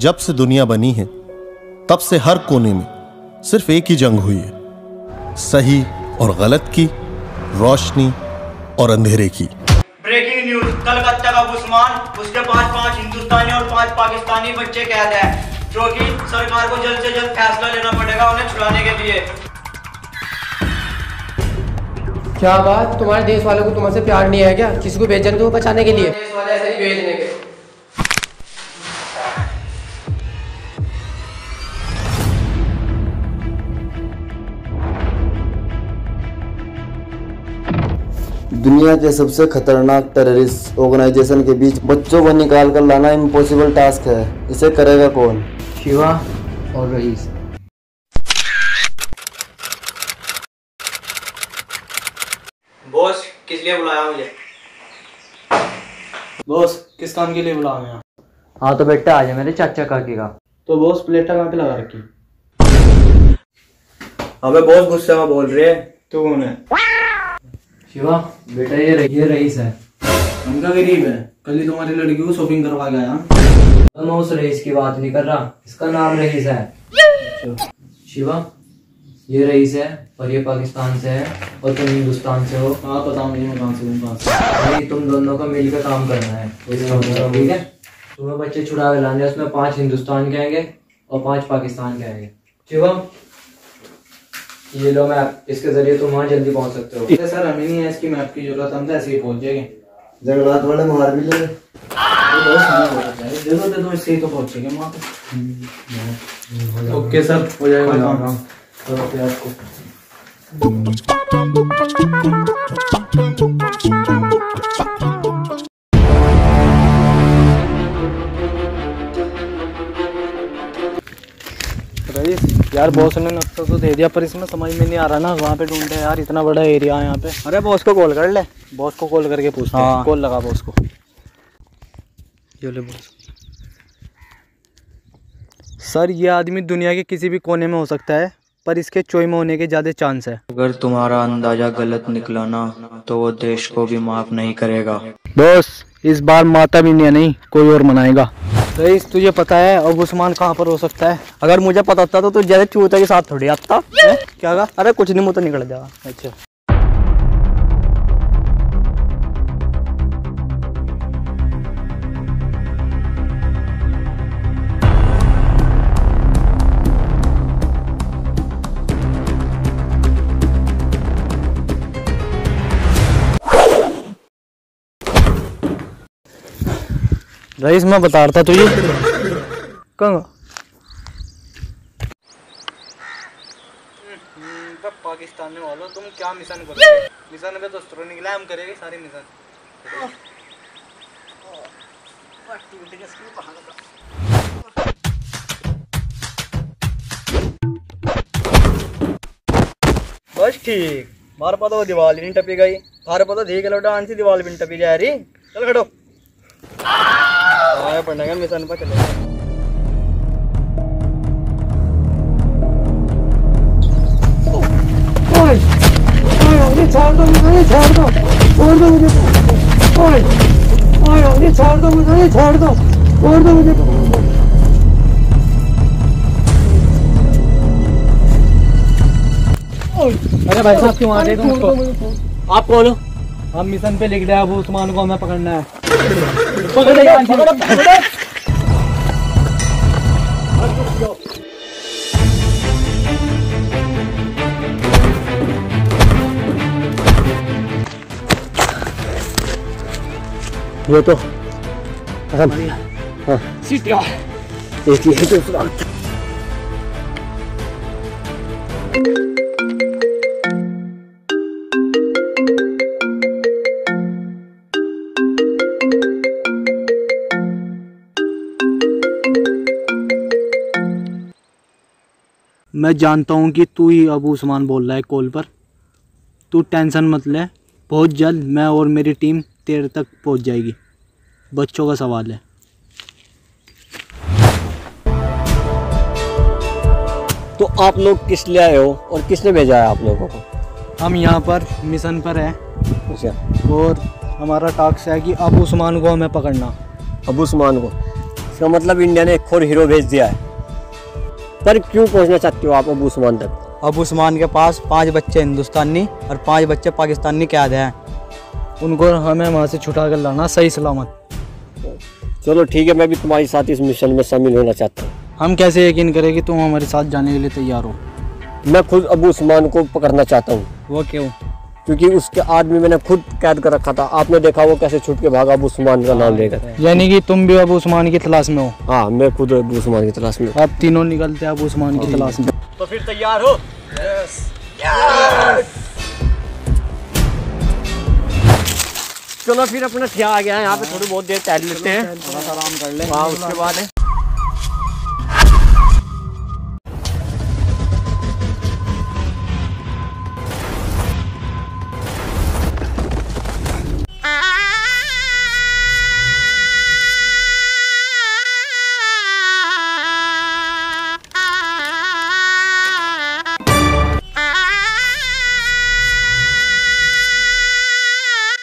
जब से दुनिया बनी है तब से हर कोने में सिर्फ़ एक ही जंग हुई है सही और गलत की रोशनी और अंधेरे की। ब्रेकिंग न्यूज़ कलकत्ता का उस्मान उसके पास पाँच हिंदुस्तानी और पाँच पाकिस्तानी बच्चे कैद है जो कि सरकार को जल्द से जल्द फैसला लेना पड़ेगा उन्हें छुड़ाने के लिए। क्या बात? तुम्हारे देश वालों को तुमसे प्यार नहीं है क्या? किसी को बेचने को बचाने के लिए? देश वाले ऐसे ही भेज देंगे दुनिया के सबसे खतरनाक टेररिस्ट ऑर्गेनाइजेशन के बीच बच्चों को निकाल कर लाना इम्पॉसिबल टास्क है। इसे करेगा कौन? शिवा और रईस। बॉस किस लिए बुलाया मुझे? बॉस किस काम के लिए बुलाया यहाँ हाँ तो बेटा आ जा मेरे चाचा काकी का। तो बॉस प्लेटा कहाँ पे लगा रखी? अबे बॉस गुस्से में बोल रहे हैं। तू कौन है? शिवा बेटा ये रही ये रईस है उनका गरीब है। कल ही तुम्हारी लड़की को शॉपिंग करवा गया तो मैं उस रईस की बात नहीं कर रहा इसका नाम रईस है शिवा ये रईस है और ये पाकिस्तान से है और तुम हिंदुस्तान से हो। हाँ पता मुझे मैं कहाँ से हूँ कहाँ से नहीं तुम दोनों को मिलकर काम करना है इसका मतलब, ठीक है? तुम्हें बच्चे छुड़ा के लाने उसमें पाँच हिंदुस्तान के आएँगे और पाँच पाकिस्तान के आएँगे। शिवम ये लो मैप इसके ज़रिए तुम वहाँ जल्दी पहुँच सकते हो। सर हमें नहीं है इसकी मैप की ज़रूरत हम तो ऐसे ही पहुँच जाएँगे। जंगलात वाले मार भी ले। तो हो है। ज़रूरत है तो इससे ही तो पहुँचेंगे वहाँ पे। ओके सर हो जाएगा। काम तो फिर आपको। यार बॉस ने नक्शा तो दे दिया पर इसमें समझ में नहीं आ रहा ना वहाँ पे ढूंढे यार इतना बड़ा एरिया है यहाँ पे। अरे बॉस को कॉल कर ले। बॉस को कॉल करके पूछ हाँ। कॉल लगा बॉस को। ये ले बॉस सर ये आदमी दुनिया के किसी भी कोने में हो सकता है पर इसके चोई में होने के ज़्यादा चांस है। अगर तुम्हारा अंदाज़ा गलत निकला ना तो वो देश को भी माफ़ नहीं करेगा। बॉस इस बार माता भी नहीं कोई और मनाएगा। रईस तुझे पता है अब उस्मान कहाँ पर हो सकता है? अगर मुझे पता होता तो तू जैसे चूते के साथ थोड़ी आता क्या कहा? अरे कुछ नहीं मुँह तो निकल जाएगा अच्छा। रईस मैं बता रहा था तुझे कहाँ पाकिस्तान में वालों तुम क्या मिशन करोगे? मिशन में तो स्ट्रो निकला हम करेंगे सारे मिशन। बस ठीक। मार पता वो दीवार नहीं टपी गई। थारे पता देख लो डांस दीवार भी नहीं टपी जा रही। चल खड़ो। आया पढ़ने का मिशन पर चले अरे भाई साहब क्यों आ रहे तुम आप कौन हो? हम मिशन पे लिख रहे हैं अब उस्मान को हमें पकड़ना है। पकड़ो पकड़ो पकड़ो ये तो हाँ सीटिया एक ही है तो उस्मान मैं जानता हूँ कि तू ही अबू उस्मान बोल रहा है कॉल पर। तू टेंशन मत ले बहुत जल्द मैं और मेरी टीम तेरे तक पहुँच जाएगी। बच्चों का सवाल है। तो आप लोग किस लिए आए हो और किसने भेजा है आप लोगों को? हम यहाँ पर मिशन पर हैं। अच्छा। और हमारा टास्क है कि अबू उस्मान को हमें पकड़ना। अबू उस्मान को। इसका मतलब इंडिया ने एक और हीरो भेज दिया है। पर क्यों पहुँचना चाहते हो आप अबू उस्मान तक? अबू उस्मान के पास पाँच बच्चे हिंदुस्तानी और पाँच बच्चे पाकिस्तानी कैद हैं। उनको हमें वहाँ से छुटा कर लाना सही सलामत। चलो ठीक है मैं भी तुम्हारे साथ इस मिशन में शामिल होना चाहता हूँ। हम कैसे यकीन करें कि तुम हमारे साथ जाने के लिए तैयार हो? मैं खुद अबू उस्मान को पकड़ना चाहता हूँ। वो क्यों? क्योंकि उसके आदमी मैंने खुद कैद कर रखा था। आपने देखा वो कैसे छुट के भागा अबू उस्मान का नाम लेकर। यानी कि तुम भी अब उस्मान की तलाश में हो? हाँ मैं खुद अबू उस्मान की तलाश में आप तीनों निकलते हैं अब उस्मान की तलाश में। तो फिर तैयार हो? चलो फिर अपना क्या आ गया है। यहाँ पे थोड़ी बहुत देर टहल लेते हैं। थोड़ा सा आराम कर ले। हाँ उसके बाद है।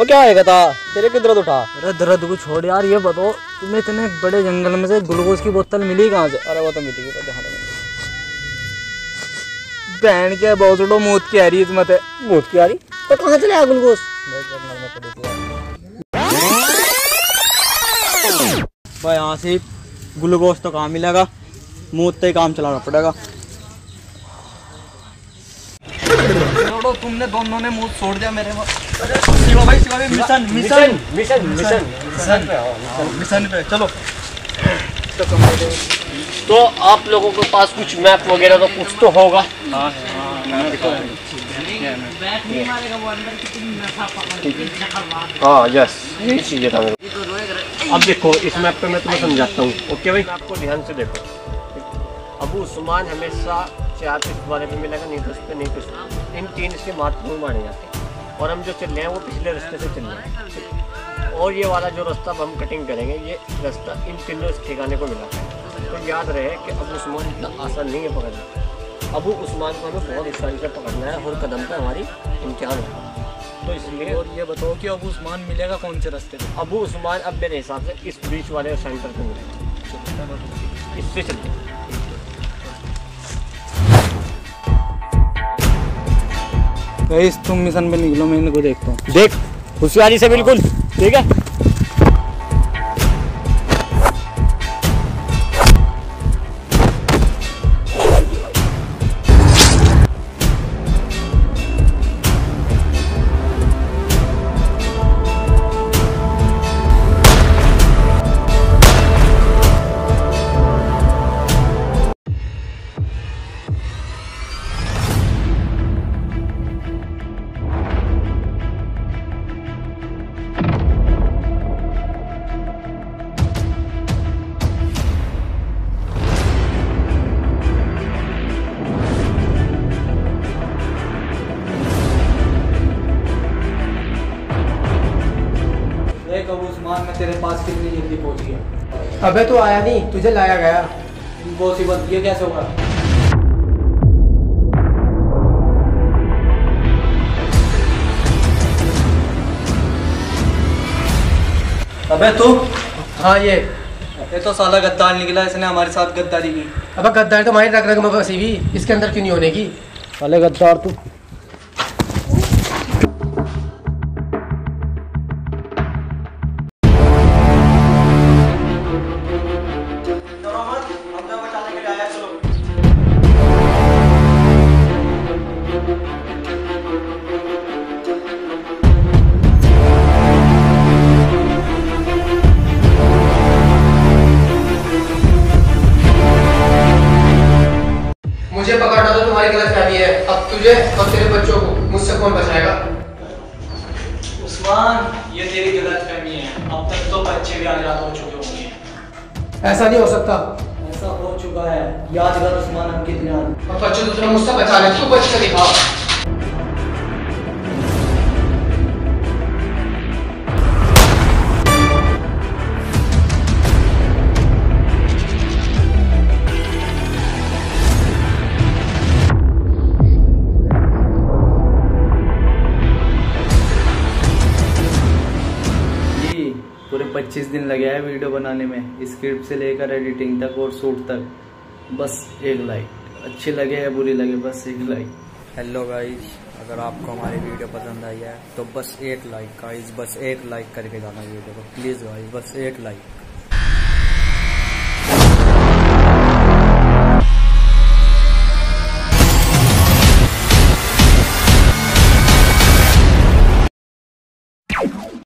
वो क्या आएगा था तेरे किधर उठा? अरे दर्द को छोड़ यार ये बताओ तुम्हें इतने बड़े जंगल में से ग्लूकोज की बोतल मिली कहाँ से? अरे वो तो मिली गई बहन क्या बहुत उड़ो मूत की आ रही इसमत है। मूत की आ रही तो कहाँ चले आया ग्लूकोज? भाई यहाँ से ग्लूकोज तो कहाँ मिलेगा? मूत तो ही काम चलाना पड़ेगा। छोड़ो तुमने दोनों ने मुँह छोड़ दिया मेरे शिवा भाई शिवा भाई mission mission mission. Mission mission. Mission. पे चलो। तो आप लोगों के पास कुछ मैप वगैरह तो कुछ तो होगा। हाँ यस यही चाहिए था मेरे अब देखो इस मैप पे मैं तुम्हें समझाता हूँ। ओके भाई? आपको ध्यान से देखो। अबू उस्मान हमेशा चार पे इस वाले पे मिलेगा नहीं तो इस पे नहीं पे इन तीन इसके महत्वपूर्ण माने जाते हैं। और हम जो चल रहे हैं वो पिछले रास्ते से चल रहे हैं। और ये वाला जो रास्ता अब हम कटिंग करेंगे ये रास्ता इन तीनों ठिकाने को मिला। है तो याद रहे कि अबू उस्मान इतना आसान नहीं है पकड़ना। अबू उस्मान को हमें बहुत होशियारी से पकड़ना है हर कदम पे हमारी इम्तिहान होगा। तो इसलिए और ये बताओ कि अबू उस्मान मिलेगा कौन से रास्ते पे? अबू उस्मान अब मेरे हिसाब से इस बीच वाले सेंटर पर मिलेगा। इससे चलते तुम मिशन पे निकलो मैं इनको देखता हूँ। देख होशियारी से बिल्कुल ठीक है? कितनी जल्दी पहुँच गया अबे तो आया नहीं तुझे लाया गया। इम्पॉसिबल ये कैसे होगा? अबे तू? हाँ ये। ये तो साला गद्दार निकला इसने हमारे साथ गद्दारी की। अब गद्दार तो हमारी रग रग में बसी हुई इसके अंदर क्यों नहीं होने की? साले गद्दार तू। तुझे और तेरे बच्चों को मुझसे कौन बचाएगा? उस्मान ये तेरी गलत फहमी है। अब तक तो बच्चे भी आज़ाद हो चुके होंगे। ऐसा नहीं हो सकता। ऐसा हो चुका है। याद कर उस्मान हम कितने बच्चों तो तुमने मुझसे बचा ले तू बच के दिखा। 25 दिन लगे है वीडियो बनाने में स्क्रिप्ट से लेकर एडिटिंग तक और शूट तक। बस एक लाइक अच्छी लगे या बुरी लगे, बस एक लाइक हेलो गाइस अगर आपको हमारी वीडियो पसंद आई है तो बस एक लाइक गाइस बस एक लाइक करके जाना वीडियो को। प्लीज़ गाइस बस एक लाइक